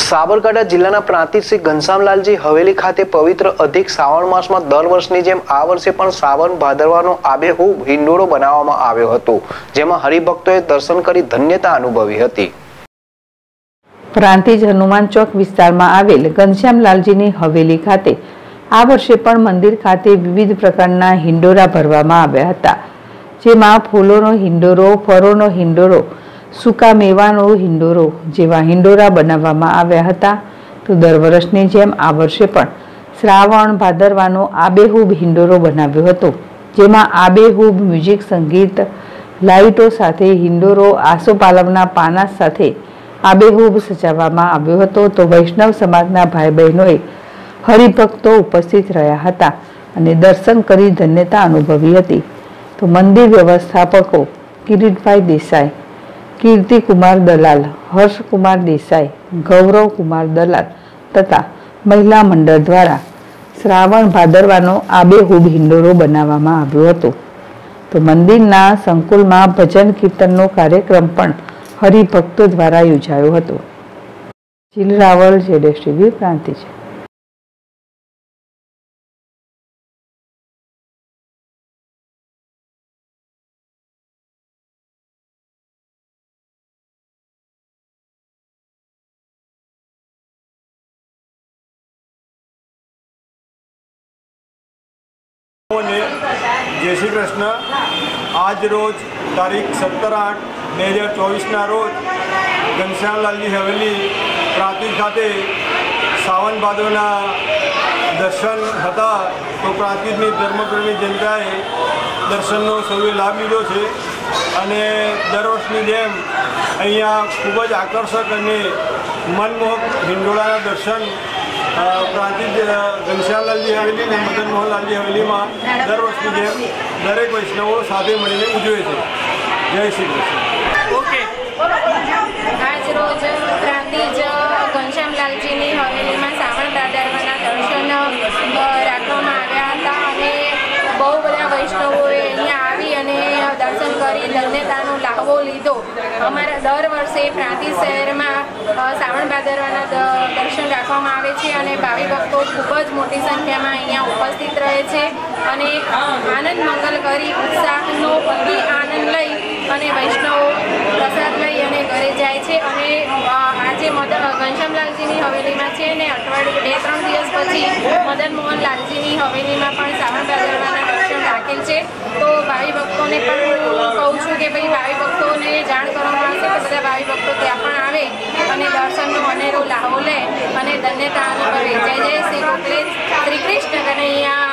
સાબરકાંઠા જિલ્લાના પ્રાંતિજ શ્રી ઘનશ્યામલાલજી હવેલી ખાતે પવિત્ર અધિક શ્રાવણ માસમાં દર વર્ષની જેમ આ વર્ષે પણ શ્રાવણ ભાદરવાનો આબેહૂબ હિંડોળો બનાવવામાં આવ્યો હતો, જેમાં હરિભક્તોએ દર્શન કરી ધન્યતા અનુભવી હતી. પ્રાંતિજ હનુમાન ચોક વિસ્તારમાં આવેલ ઘનશ્યામલાલજીની હવેલી ખાતે આ વર્ષે પણ મંદિર ખાતે વિવિધ પ્રકારના હિંડોરા ભરવામાં આવ્યા હતા, જેમાં ફૂલોનો હિંડોરો ફળોનો હિંડોરો સૂકા મેવાનો હિંડોરો જેવા હિંડોરા બનાવવામાં આવ્યા હતા. તો દર વર્ષની જેમ આ વર્ષે પણ શ્રાવણ ભાદરવાનો આબેહૂબ હિંડોરો બનાવ્યો હતો, જેમાં આબેહૂબ મ્યુઝિક, સંગીત, લાઇટો સાથે હિંડોરો આસોપાલવના પાના સાથે આબેહૂબ સજાવવામાં આવ્યો હતો. તો વૈષ્ણવ સમાજના ભાઈ બહેનોએ હરિભક્તો ઉપસ્થિત રહ્યા હતા અને દર્શન કરી ધન્યતા અનુભવી હતી. તો મંદિર વ્યવસ્થાપકો કિરીટભાઈ દેસાઈ કીર્તિકુમાર દલાલ હર્ષકુમાર દેસાઈ, ગૌરવ કુમાર દલાલ તથા મહિલા મંડળ દ્વારા શ્રાવણ ભાદરવાનો આબેહૂબ હિંડોરો બનાવવામાં આવ્યો હતો. તો મંદિરના સંકુલમાં ભજન કીર્તનનો કાર્યક્રમ પણ હરિભક્તો દ્વારા યોજાયો હતો. જીલ રાવલ, જેડેશ ટીવી પ્રાંતિજ ને જય શ્રી કૃષ્ણ. આજ રોજ તારીખ સત્તર આઠ બે હજાર ચોવીસના રોજ ઘનશ્યામલાલજી હવેલી પ્રાંતિજ ખાતે સાવન ભાદવના દર્શન હતા. તો પ્રાંતિજની ધર્મપ્રેમી જનતાએ દર્શનનો સૌએ લાભ લીધો છે અને દર વર્ષની જેમ અહીંયા ખૂબ જ આકર્ષક અને મનમોહક હિંડોળાના દર્શન પ્રાંતિજ ઘનશ્યામલાલજી હવેલી અને મદન મોહનલાલજી હવેલીમાં દર વર્ષની જેમ દરેક વૈષ્ણવો સાથે મળીને ઉજવે છે. જય શ્રી કૃષ્ણ. આજ રોજ પ્રાંતિજ ઘનશ્યામલાલજીની હવેલીમાં શ્રાવણ ભાદરવાના દર્શન રાખવામાં આવ્યા હતા અને બહુ બધા વૈષ્ણવોએ અહીંયા આવી અને દર્શન કરી ધન્યતાનો લીધો. અમારા દર વર્ષે પ્રાંતિજ શહેરમાં શ્રાવણ ભાદરવાના દર્શન રાખવામાં આવે છે અને ભાવિ ભક્તો ખૂબ જ મોટી સંખ્યામાં અહીંયા ઉપસ્થિત રહે છે અને આનંદ મંગલ કરી ઉત્સાહનો આનંદ લઈ અને વૈષ્ણવો પ્રસાદ લઈ અને ઘરે જાય છે અને આજે મદન ઘનશ્યામલાલજીની હવેલીમાં છે ને અઠવાડિયું બે, ત્રણ દિવસ પછી મદન મોહન લાલજીની હવેલીમાં પણ શ્રાવણ ભાદરવાના દર્શન રાખેલ છે. તો ભાવિ ભક્તોને પણ હું કહું છું કે ભાઈ, ભાવિ ભક્તોને બધા ભાવિ ભક્તો ત્યાં પણ આવે અને દર્શનનો અનેરો લાહો લે અને ધન્યતા અનુભવે. જય જય શ્રી ગોકલેશ શ્રી કૃષ્ણ કનૈયા.